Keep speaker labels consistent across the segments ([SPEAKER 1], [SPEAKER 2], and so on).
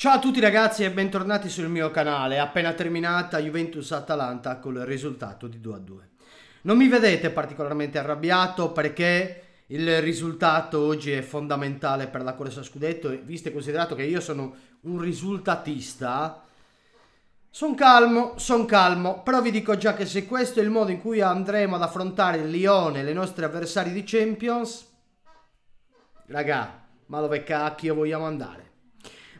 [SPEAKER 1] Ciao a tutti ragazzi e bentornati sul mio canale, appena terminata Juventus-Atalanta con il risultato di 2-2. Non mi vedete particolarmente arrabbiato perché il risultato oggi è fondamentale per la corsa scudetto visto e considerato che io sono un risultatista, sono calmo, sono calmo, però vi dico già che se questo è il modo in cui andremo ad affrontare il Lione e i nostri avversari di Champions, raga, ma dove cacchio vogliamo andare?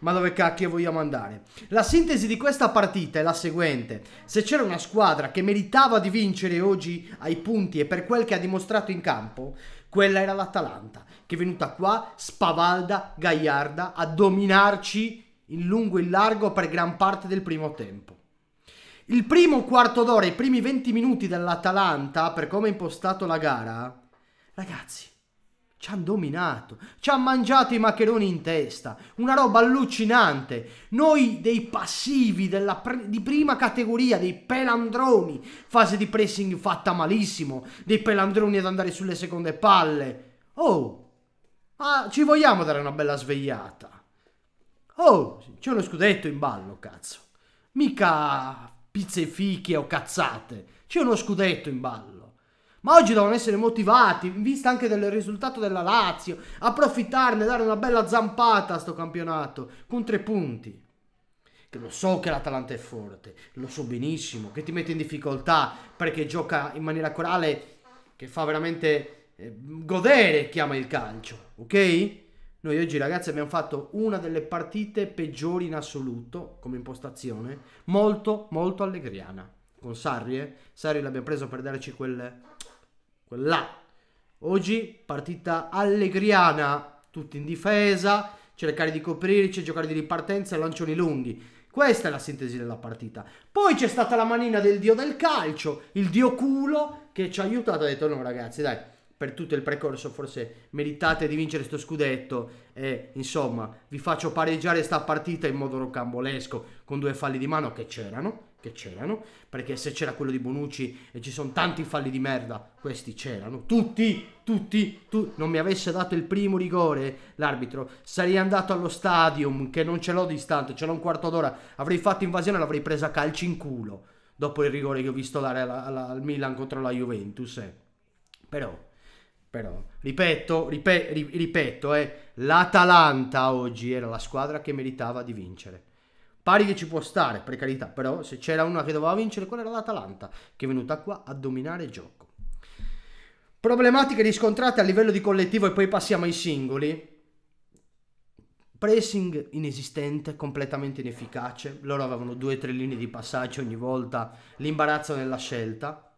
[SPEAKER 1] Ma dove cacchio vogliamo andare? La sintesi di questa partita è la seguente. Se c'era una squadra che meritava di vincere oggi ai punti e per quel che ha dimostrato in campo, quella era l'Atalanta, che è venuta qua spavalda, gaiarda, a dominarci in lungo e in largo per gran parte del primo tempo. Il primo quarto d'ora, i primi 20 minuti dell'Atalanta, per come è impostato la gara, ragazzi, ci hanno dominato, ci hanno mangiato i maccheroni in testa, una roba allucinante. Noi dei passivi della di prima categoria, dei pelandroni, fase di pressing fatta malissimo, dei pelandroni ad andare sulle seconde palle. Oh, ah, ci vogliamo dare una bella svegliata. Oh, c'è uno scudetto in ballo, cazzo. Mica pizze e fichi o cazzate. C'è uno scudetto in ballo. Ma oggi devono essere motivati, in vista anche del risultato della Lazio, approfittarne, dare una bella zampata a sto campionato, con tre punti. Che lo so che l'Atalanta è forte, lo so benissimo, che ti mette in difficoltà perché gioca in maniera corale che fa veramente eh, godere chi ama il calcio, ok? Noi oggi ragazzi abbiamo fatto una delle partite peggiori in assoluto come impostazione, molto molto allegriana. Con Sarri, eh? Sarri l'abbiamo preso per darci quel quella. Oggi partita allegriana, tutti in difesa, cercare di coprirci, giocare di ripartenza e lancioni lunghi. Questa è la sintesi della partita. Poi c'è stata la manina del dio del calcio, il dio culo, che ci ha aiutato. Ha detto no ragazzi dai, per tutto il precorso forse meritate di vincere questo scudetto e insomma vi faccio pareggiare sta partita in modo rocambolesco con due falli di mano che c'erano che c'erano, perché se c'era quello di Bonucci e ci sono tanti falli di merda, questi c'erano, tutti, tutti, tu, non mi avesse dato il primo rigore l'arbitro, sarei andato allo stadium, che non ce l'ho distante, ce l'ho un quarto d'ora, avrei fatto invasione e l'avrei presa a calci in culo, dopo il rigore che ho visto dare al Milan contro la Juventus, eh. però, però, ripeto, ripeto, ripeto, eh, l'Atalanta oggi era la squadra che meritava di vincere Pari che ci può stare, per carità, però se c'era una che doveva vincere, quella era l'Atalanta, che è venuta qua a dominare il gioco. Problematiche riscontrate a livello di collettivo e poi passiamo ai singoli. Pressing inesistente, completamente inefficace. Loro avevano due o tre linee di passaggio ogni volta, l'imbarazzo nella scelta.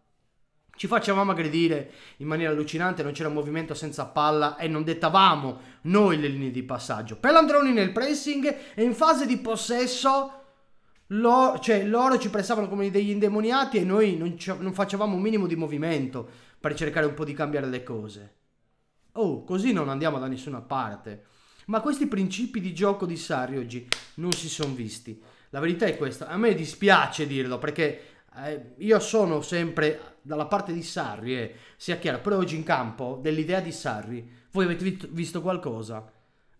[SPEAKER 1] Ci facevamo aggredire in maniera allucinante, non c'era movimento senza palla e non dettavamo noi le linee di passaggio. Pelandroni nel pressing e in fase di possesso lo, cioè, loro ci pressavano come degli indemoniati e noi non, non facevamo un minimo di movimento per cercare un po' di cambiare le cose. Oh, così non andiamo da nessuna parte. Ma questi principi di gioco di Sarri oggi non si sono visti. La verità è questa. A me dispiace dirlo perché eh, io sono sempre dalla parte di Sarri, eh, sia chiaro, però oggi in campo dell'idea di Sarri, voi avete visto qualcosa?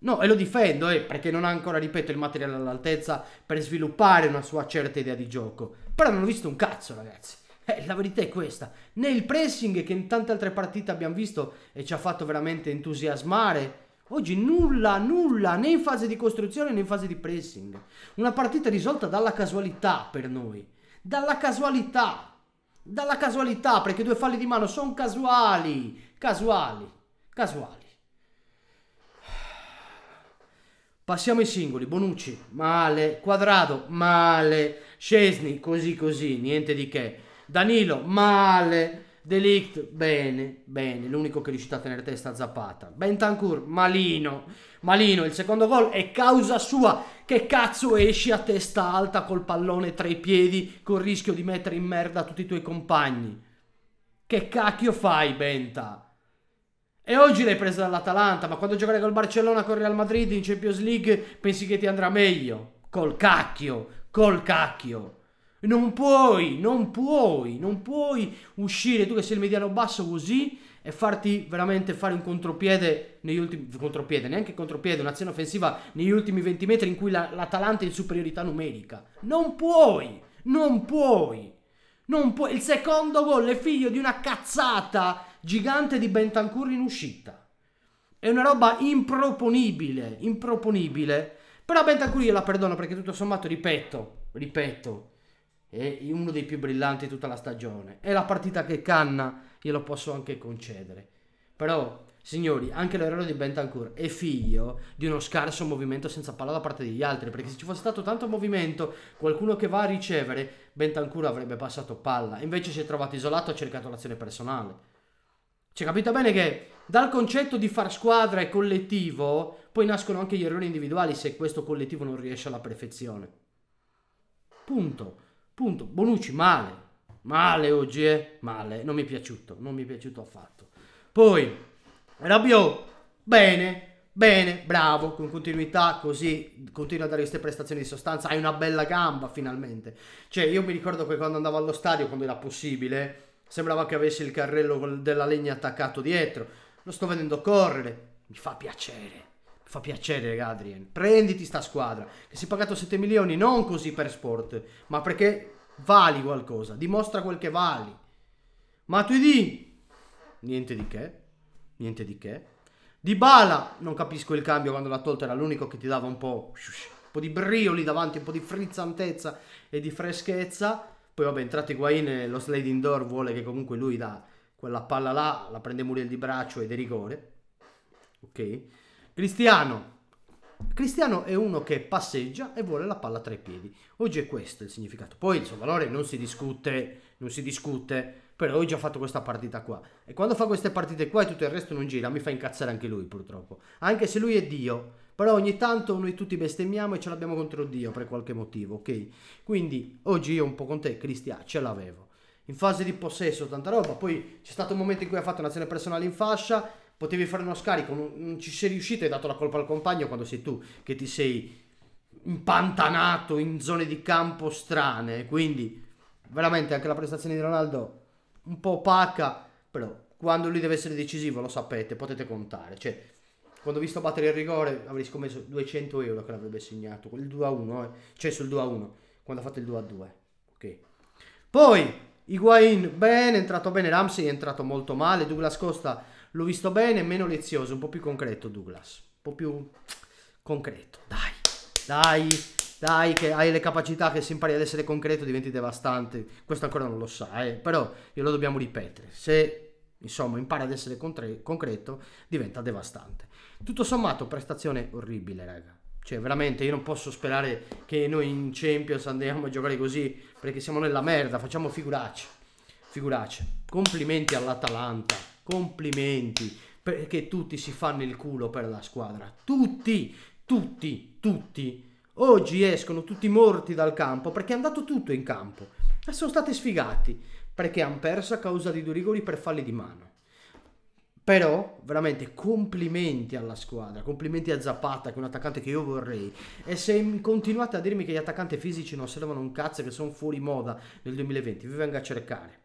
[SPEAKER 1] No, e lo difendo, eh, perché non ha ancora, ripeto, il materiale all'altezza per sviluppare una sua certa idea di gioco. Però non ho visto un cazzo, ragazzi. Eh, la verità è questa. Né il pressing che in tante altre partite abbiamo visto e ci ha fatto veramente entusiasmare. Oggi nulla, nulla, né in fase di costruzione né in fase di pressing. Una partita risolta dalla casualità per noi dalla casualità. Dalla casualità, perché due falli di mano sono casuali. Casuali. Casuali. Passiamo ai singoli. Bonucci, male. Quadrado, male. Scesni, così così, niente di che. Danilo, male. Delict, bene, bene, l'unico che è riuscito a tenere testa Zapata. Bentancur, malino, malino, il secondo gol è causa sua. Che cazzo esci a testa alta col pallone tra i piedi col rischio di mettere in merda tutti i tuoi compagni? Che cacchio fai, Benta? E oggi l'hai presa dall'Atalanta, ma quando giocherai col Barcellona con Real Madrid in Champions League pensi che ti andrà meglio? Col cacchio, col cacchio. Non puoi, non puoi, non puoi uscire tu che sei il mediano basso così e farti veramente fare un contropiede negli ultimi contropiede, neanche contropiede, un'azione offensiva negli ultimi 20 metri in cui la, l'Atalanta è in superiorità numerica. Non puoi, non puoi. Non puoi. Il secondo gol è figlio di una cazzata gigante di Bentancur in uscita. È una roba improponibile, improponibile. Però Bentancur io la perdono perché tutto sommato, ripeto, ripeto, è uno dei più brillanti di tutta la stagione. È la partita che canna, glielo posso anche concedere. Però, signori, anche l'errore di Bentancur è figlio di uno scarso movimento senza palla da parte degli altri. Perché se ci fosse stato tanto movimento, qualcuno che va a ricevere, Bentancur avrebbe passato palla. Invece si è trovato isolato e ha cercato l'azione personale. Cioè, capito bene che dal concetto di far squadra e collettivo, poi nascono anche gli errori individuali se questo collettivo non riesce alla perfezione. Punto. Punto. Bonucci male. Male oggi, eh? Male. Non mi è piaciuto. Non mi è piaciuto affatto. Poi, Rabiot, bene. Bene, bravo, con continuità, così continua a dare queste prestazioni di sostanza. Hai una bella gamba finalmente. Cioè, io mi ricordo che quando andavo allo stadio, quando era possibile, sembrava che avesse il carrello della legna attaccato dietro. Lo sto vedendo correre. Mi fa piacere. Fa piacere, Adrien. Prenditi sta squadra. Che si è pagato 7 milioni non così per sport, ma perché vali qualcosa. Dimostra quel che vali. Ma tu di niente di che. Niente di che. Di Bala, non capisco il cambio quando l'ha tolta, era l'unico che ti dava un po', un po' di brio lì davanti, un po' di frizzantezza e di freschezza. Poi vabbè, entrato Higuain lo sliding door vuole che comunque lui da quella palla là, la prende Muriel di braccio ed è rigore. Ok. Cristiano. Cristiano è uno che passeggia e vuole la palla tra i piedi. Oggi è questo il significato. Poi il suo valore non si discute, non si discute, però oggi ha fatto questa partita qua. E quando fa queste partite qua e tutto il resto non gira, mi fa incazzare anche lui purtroppo. Anche se lui è Dio, però ogni tanto noi tutti bestemmiamo e ce l'abbiamo contro Dio per qualche motivo, ok? Quindi oggi io un po' con te, Cristiano, ce l'avevo. In fase di possesso, tanta roba. Poi c'è stato un momento in cui ha fatto un'azione personale in fascia, potevi fare uno scarico, non, ci sei riuscito e hai dato la colpa al compagno quando sei tu che ti sei impantanato in zone di campo strane. Quindi veramente anche la prestazione di Ronaldo un po' opaca, però quando lui deve essere decisivo lo sapete, potete contare. Cioè, quando ho visto battere il rigore avrei scommesso 200 euro che l'avrebbe segnato, il 2 a 1, eh. cioè sul 2 a 1, quando ha fatto il 2 a 2. Ok. Poi Higuain bene, è entrato bene, Ramsey è entrato molto male, Douglas Costa l'ho visto bene, meno lezioso, un po' più concreto Douglas, un po' più concreto, dai, dai, dai che hai le capacità che se impari ad essere concreto diventi devastante, questo ancora non lo sa, eh? però glielo dobbiamo ripetere, se insomma impara ad essere concreto diventa devastante. Tutto sommato prestazione orribile raga, cioè veramente io non posso sperare che noi in Champions andiamo a giocare così perché siamo nella merda, facciamo figuracce, figuracce, complimenti all'Atalanta, complimenti perché tutti si fanno il culo per la squadra, tutti, tutti, tutti. Oggi escono tutti morti dal campo perché è andato tutto in campo e sono stati sfigati perché hanno perso a causa di due rigori per falli di mano. Però, veramente, complimenti alla squadra, complimenti a Zapata, che è un attaccante che io vorrei. E se continuate a dirmi che gli attaccanti fisici non servono un cazzo, che sono fuori moda nel 2020, vi vengo a cercare.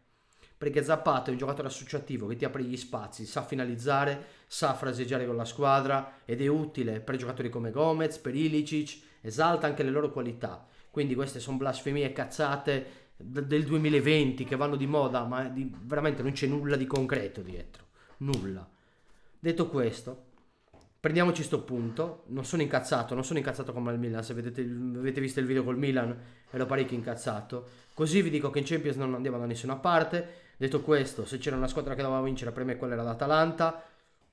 [SPEAKER 1] Perché Zapata è un giocatore associativo che ti apre gli spazi, sa finalizzare, sa fraseggiare con la squadra ed è utile per giocatori come Gomez, per Ilicic, esalta anche le loro qualità. Quindi queste sono blasfemie cazzate del 2020 che vanno di moda, ma di, veramente non c'è nulla di concreto dietro nulla. Detto questo, prendiamoci sto punto. Non sono incazzato, non sono incazzato come il Milan. Se vedete, avete visto il video col Milan, ero parecchio incazzato. Così vi dico che in Champions non andiamo da nessuna parte. Detto questo, se c'era una squadra che doveva vincere, per me quella era l'Atalanta.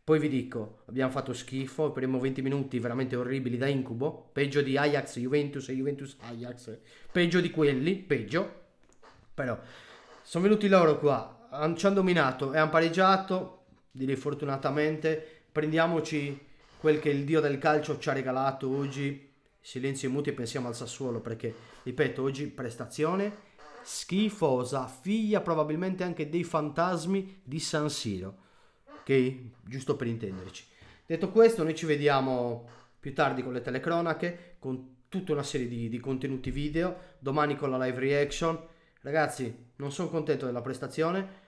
[SPEAKER 1] Poi vi dico, abbiamo fatto schifo, i primi 20 minuti veramente orribili da incubo, peggio di Ajax, Juventus e Juventus Ajax, peggio di quelli, peggio. Però sono venuti loro qua, ci hanno dominato e hanno pareggiato, direi fortunatamente, prendiamoci quel che il dio del calcio ci ha regalato oggi, silenzio e muti e pensiamo al Sassuolo perché, ripeto, oggi prestazione schifosa, figlia probabilmente anche dei fantasmi di San Siro, ok? Giusto per intenderci. Detto questo, noi ci vediamo più tardi con le telecronache, con tutta una serie di, di contenuti video, domani con la live reaction. Ragazzi, non sono contento della prestazione,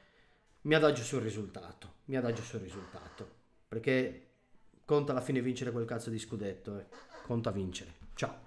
[SPEAKER 1] mi adagio sul risultato mi adagio sul risultato. Perché conta alla fine vincere quel cazzo di scudetto. Eh. Conta vincere. Ciao.